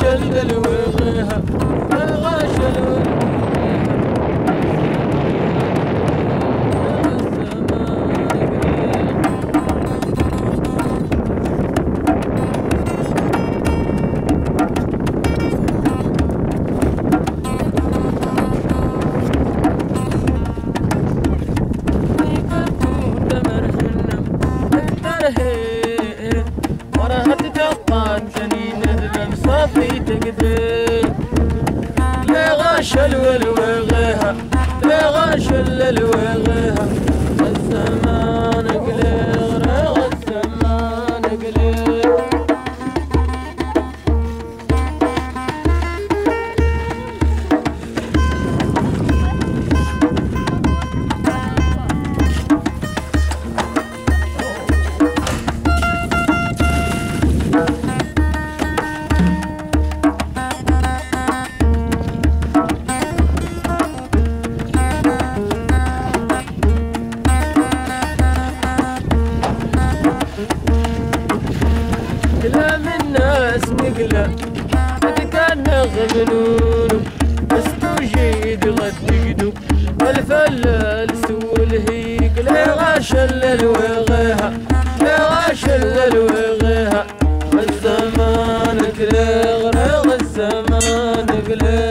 شلل غاشل والوغيها لا غاشل الوغيها الزمان قليل الزمان قليل كله كان غمنون بس توجيد غدقدو الفلال سو الهيق لغا شلل وغيها لغا شلل وغيها الزمان كله غرق الزمان كله